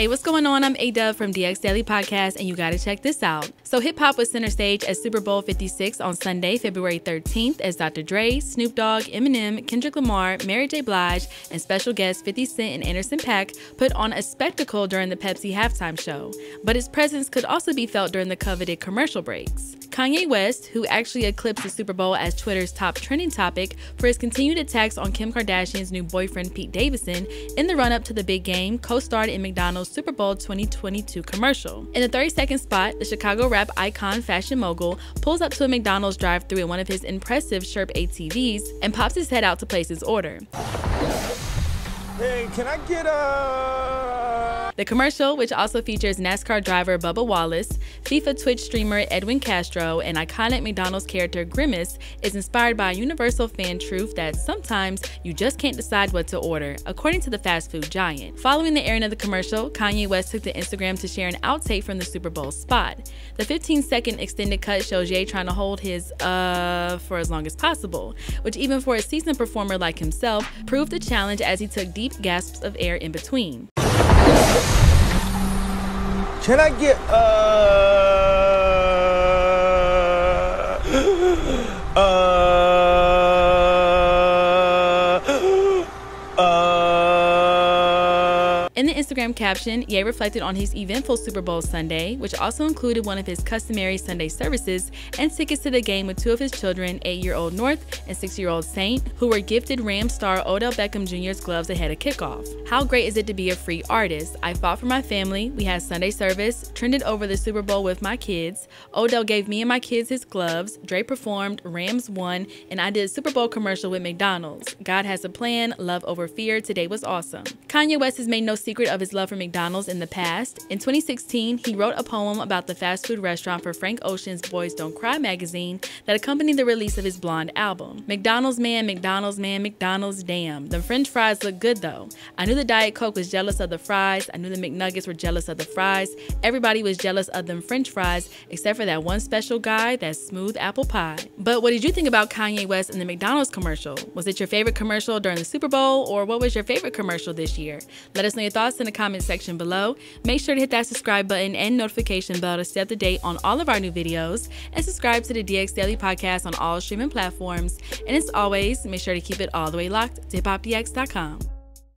Hey, what's going on? I'm A Dub from DX Daily Podcast, and you gotta check this out. So, hip hop was center stage at Super Bowl 56 on Sunday, February 13th, as Dr. Dre, Snoop Dogg, Eminem, Kendrick Lamar, Mary J. Blige, and special guests 50 Cent and Anderson .Paak put on a spectacle during the Pepsi halftime show. But his presence could also be felt during the coveted commercial breaks. Kanye West, who actually eclipsed the Super Bowl as Twitter's top trending topic for his continued attacks on Kim Kardashian's new boyfriend Pete Davidson in the run up to the big game, co starred in McDonald's Super Bowl 2022 commercial. In the 30 second spot, the Chicago rap icon Fashion Mogul pulls up to a McDonald's drive through in one of his impressive Sherp ATVs and pops his head out to place his order. Hey, can I get a. The commercial, which also features NASCAR driver Bubba Wallace, FIFA Twitch streamer Edwin Castro, and iconic McDonald's character Grimace, is inspired by a universal fan truth that sometimes you just can't decide what to order, according to the fast food giant. Following the airing of the commercial, Kanye West took to Instagram to share an outtake from the Super Bowl spot. The 15 second extended cut shows Ye trying to hold his uh for as long as possible, which even for a seasoned performer like himself proved a challenge as he took deep gasps of air in between. Can I get uh uh uh In the Instagram caption, Ye reflected on his eventful Super Bowl Sunday, which also included one of his customary Sunday services and tickets to the game with two of his children, 8-year-old North and 6-year-old Saint, who were gifted Ram star Odell Beckham Jr.'s gloves ahead of kickoff. How great is it to be a free artist? I fought for my family, we had Sunday service, trended over the Super Bowl with my kids, Odell gave me and my kids his gloves, Dre performed, Rams won, and I did a Super Bowl commercial with McDonald's. God has a plan, love over fear, today was awesome. Kanye West has made no secret of his love for McDonald's in the past. In 2016, he wrote a poem about the fast food restaurant for Frank Ocean's Boys Don't Cry magazine that accompanied the release of his Blonde album. McDonald's man, McDonald's man, McDonald's damn. The french fries look good though. I knew the Diet Coke was jealous of the fries. I knew the McNuggets were jealous of the fries. Everybody was jealous of them french fries, except for that one special guy, that smooth apple pie. But what did you think about Kanye West and the McDonald's commercial? Was it your favorite commercial during the Super Bowl, or what was your favorite commercial this year? Let us know your thoughts in the comment section below. Make sure to hit that subscribe button and notification bell to stay up to date on all of our new videos, and subscribe to the DX Daily Podcast on all streaming platforms. And as always, make sure to keep it all the way locked to hiphopdx.com.